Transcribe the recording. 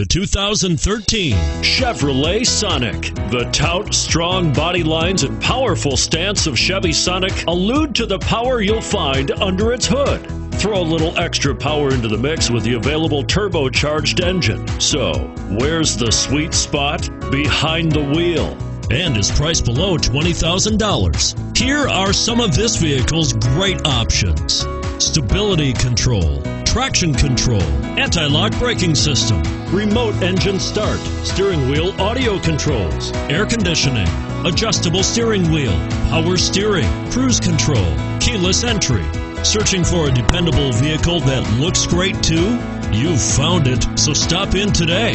The 2013 Chevrolet Sonic. The tout, strong body lines, and powerful stance of Chevy Sonic allude to the power you'll find under its hood. Throw a little extra power into the mix with the available turbocharged engine. So, where's the sweet spot? Behind the wheel. And is priced below $20,000. Here are some of this vehicle's great options stability control, traction control, anti lock braking system, remote engine start, steering wheel audio controls, air conditioning, adjustable steering wheel, power steering, cruise control, keyless entry. Searching for a dependable vehicle that looks great too? You've found it, so stop in today.